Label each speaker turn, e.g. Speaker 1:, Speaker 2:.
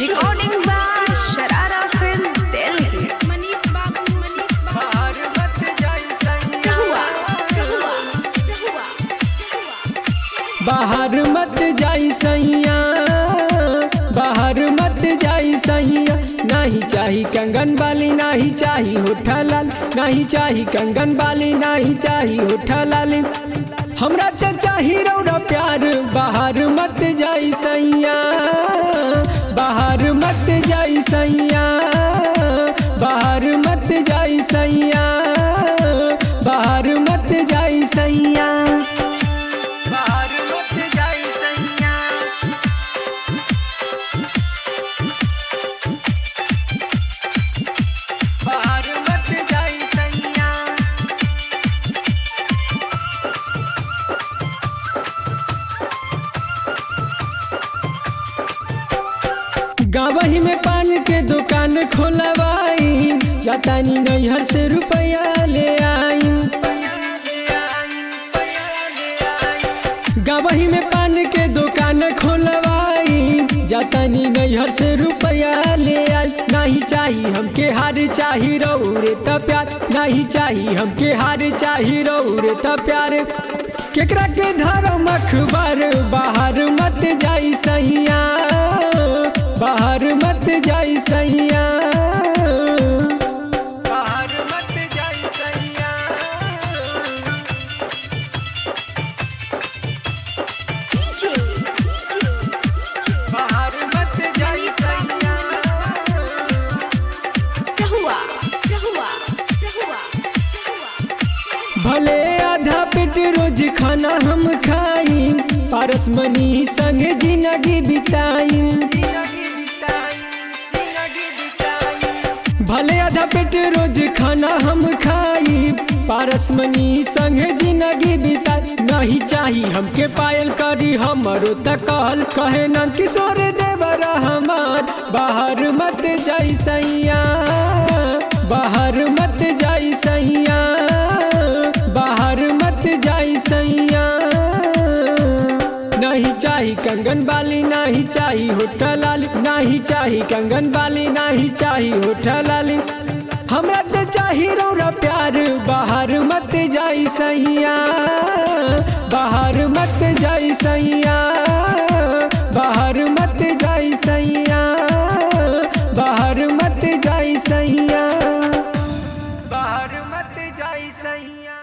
Speaker 1: बाहर
Speaker 2: मत जाई बाहर मत सैया बाहर मत जाई सैया। नहीं चाही कंगन वाली नहीं चाही होठा लाल। नहीं चाही कंगन वाली नहीं चाही होठा लाल। हमरा तो चाही रौरा प्यार बाहर गावही में पान के दुकान खोलवाई। जातानी नैहर से रुपया ले आई। गावही में पान के दुकान खोलवाई। जातानी नैहर से रुपया ले आई। नहीं चाही हमके हार चाही रौरे त प्यार। नहीं चाही हमके हार चाही रौरे त प्यार। केकरा के धर्म अखबार बाहर मत जाई सैया भले आधा पेट रोज खाना हम खाई पारस मनी संग ज़िंदगी बिताई। भले आधा पेट रोज खाना हम खाई पारस मनी संग ज़िंदगी बिताई। नहीं चाही हमके पायल करी हमरो त कहल, कहे न किशोर देवरा हमार, बाहर मत जाई सैया, बाहर मत जाई सैया। चाही, कंगन बाली नाही चाही, होठा लाली नाही चाही, कंगन बाली नाही चाही, होठा लाली। हमरा तो चाही रोरा प्यार, बाहर मत जाई सैया। बाहर मत जाई सैया, बाहर मत जाई सैया, बाहर मत जाई सैया। बाहर मत जाई सैया।